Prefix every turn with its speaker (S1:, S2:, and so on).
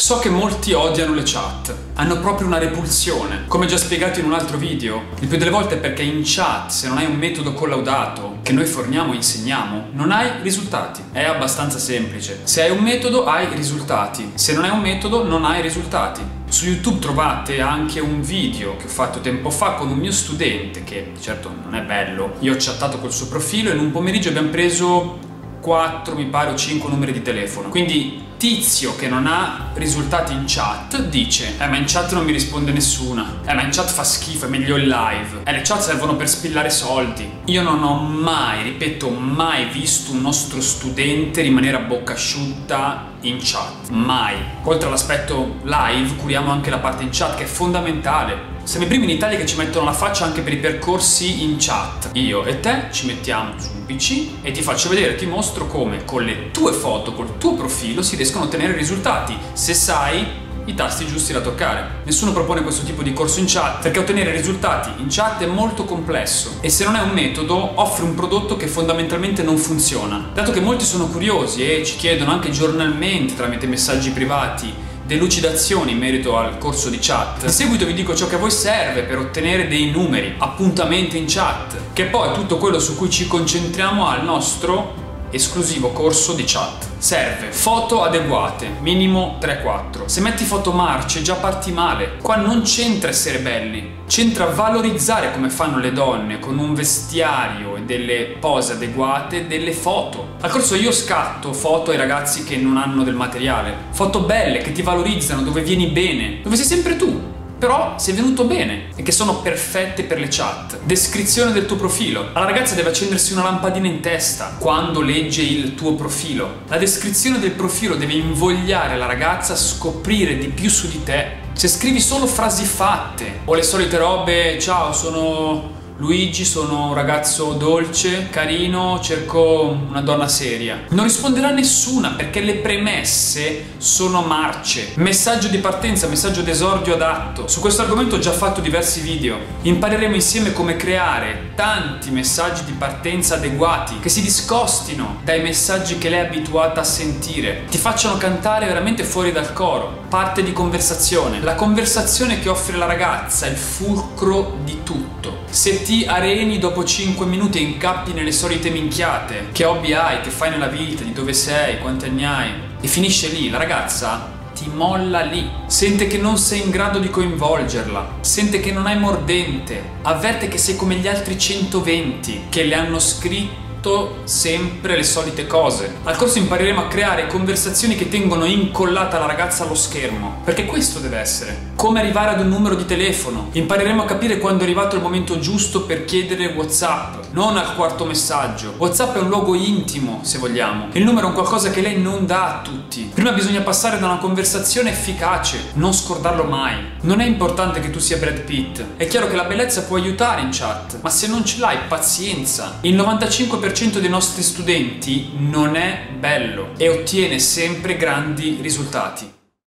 S1: So che molti odiano le chat, hanno proprio una repulsione. Come già spiegato in un altro video, il più delle volte è perché in chat, se non hai un metodo collaudato che noi forniamo e insegniamo, non hai risultati. È abbastanza semplice. Se hai un metodo, hai risultati. Se non hai un metodo, non hai risultati. Su YouTube trovate anche un video che ho fatto tempo fa con un mio studente, che certo non è bello. Io ho chattato col suo profilo e in un pomeriggio abbiamo preso 4, mi pare, o 5 numeri di telefono. Quindi tizio che non ha risultati in chat dice eh ma in chat non mi risponde nessuna. Eh ma in chat fa schifo è meglio il live. Eh le chat servono per spillare soldi. Io non ho mai ripeto mai visto un nostro studente rimanere a bocca asciutta in chat. Mai. Oltre all'aspetto live curiamo anche la parte in chat che è fondamentale. Siamo i primi in Italia che ci mettono la faccia anche per i percorsi in chat. Io e te ci mettiamo su un PC e ti faccio vedere, ti mostro come con le tue foto, col tuo profilo si riescono a ottenere risultati. Se sai i tasti giusti da toccare. Nessuno propone questo tipo di corso in chat perché ottenere risultati in chat è molto complesso e se non è un metodo offre un prodotto che fondamentalmente non funziona. Dato che molti sono curiosi e ci chiedono anche giornalmente tramite messaggi privati delucidazioni in merito al corso di chat. In seguito vi dico ciò che a voi serve per ottenere dei numeri, appuntamenti in chat, che poi è tutto quello su cui ci concentriamo al nostro esclusivo corso di chat. Serve foto adeguate, minimo 3-4. Se metti foto marce già parti male. Qua non c'entra essere belli, c'entra valorizzare come fanno le donne con un vestiario e delle pose adeguate delle foto. Al corso io scatto foto ai ragazzi che non hanno del materiale, foto belle che ti valorizzano, dove vieni bene, dove sei sempre tu però sei venuto bene e che sono perfette per le chat. Descrizione del tuo profilo. Alla ragazza deve accendersi una lampadina in testa quando legge il tuo profilo. La descrizione del profilo deve invogliare la ragazza a scoprire di più su di te. Se scrivi solo frasi fatte o le solite robe, ciao, sono Luigi, sono un ragazzo dolce, carino, cerco una donna seria. Non risponderà nessuna perché le premesse sono marce. Messaggio di partenza, messaggio d'esordio adatto. Su questo argomento ho già fatto diversi video. Impareremo insieme come creare tanti messaggi di partenza adeguati che si discostino dai messaggi che lei è abituata a sentire. Ti facciano cantare veramente fuori dal coro. Parte di conversazione. La conversazione che offre la ragazza è il fulcro di tutto. Se ti areni dopo 5 minuti e incappi nelle solite minchiate, che hobby hai, che fai nella vita, di dove sei, quanti anni hai, e finisce lì, la ragazza ti molla lì, sente che non sei in grado di coinvolgerla, sente che non hai mordente, avverte che sei come gli altri 120 che le hanno scritto sempre le solite cose. Al corso impareremo a creare conversazioni che tengono incollata la ragazza allo schermo, perché questo deve essere. Come arrivare ad un numero di telefono. Impareremo a capire quando è arrivato il momento giusto per chiedere WhatsApp, non al quarto messaggio. WhatsApp è un luogo intimo, se vogliamo. Il numero è un qualcosa che lei non dà a tutti. Prima bisogna passare da una conversazione efficace, non scordarlo mai. Non è importante che tu sia Brad Pitt. È chiaro che la bellezza può aiutare in chat, ma se non ce l'hai, pazienza. Il 95% 90% dei nostri studenti non è bello e ottiene sempre grandi risultati.